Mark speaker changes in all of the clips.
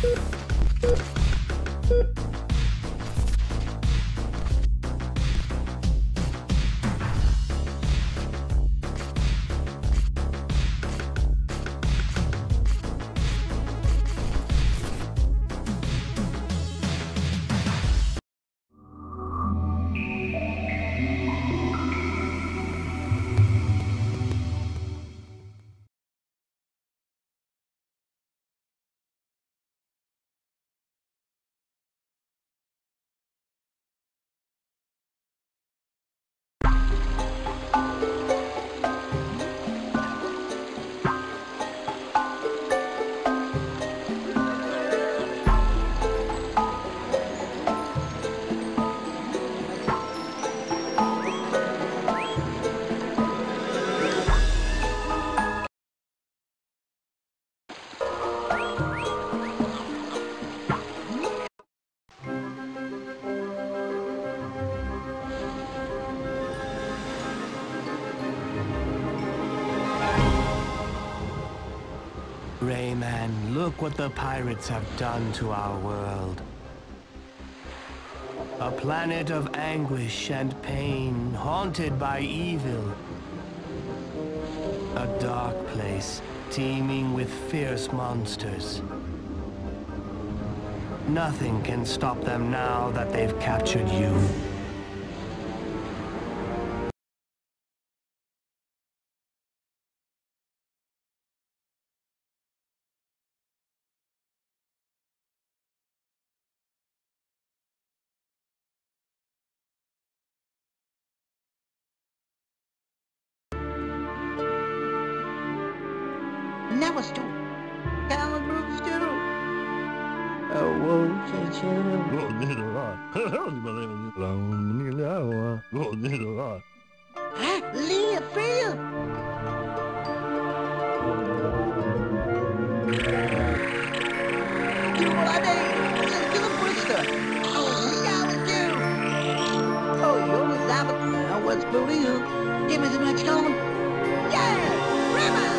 Speaker 1: Thank you. Rayman, look what the pirates have done to our world. A planet of anguish and pain, haunted by evil. A dark place, teeming with fierce monsters. Nothing can stop them now that they've captured you.
Speaker 2: Never stu. Calvin Brooks too.
Speaker 3: Oh, whoa,
Speaker 2: Huh? Leah Phil. You bloody. Get a Brewster. Oh, we got with you. Oh, you was out. Now what's for real? Give me the next column. Yeah! Rayman!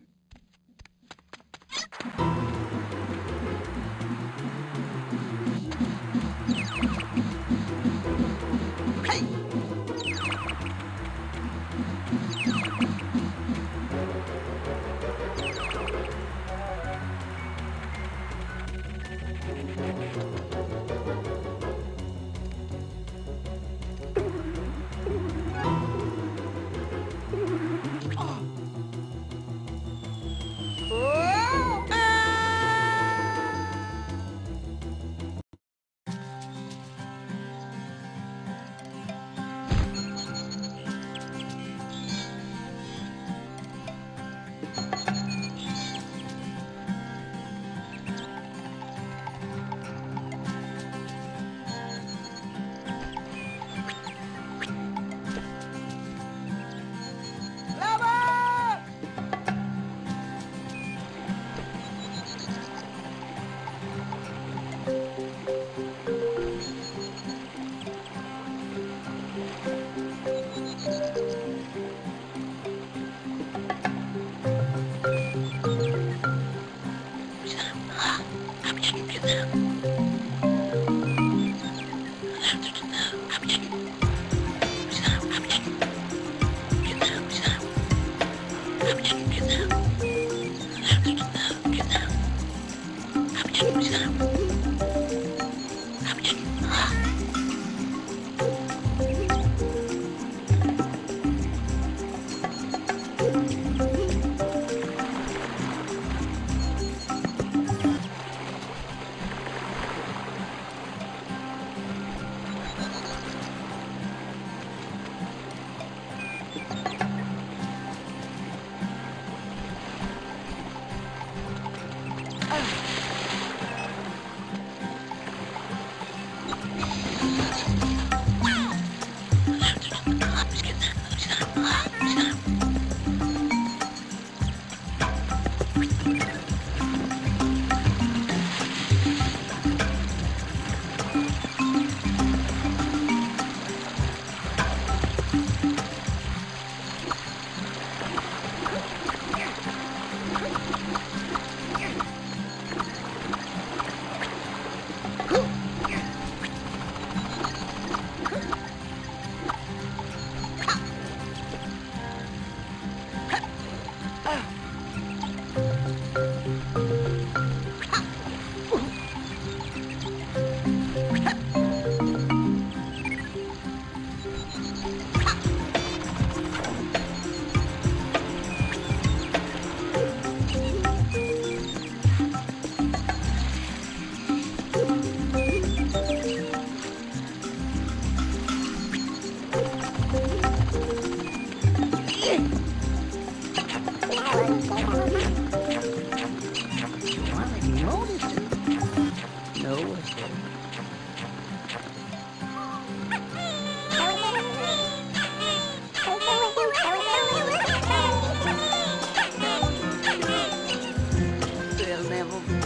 Speaker 2: They'll never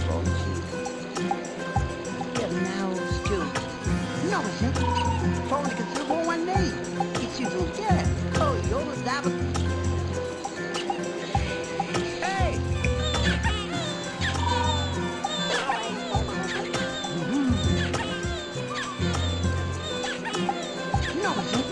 Speaker 2: No,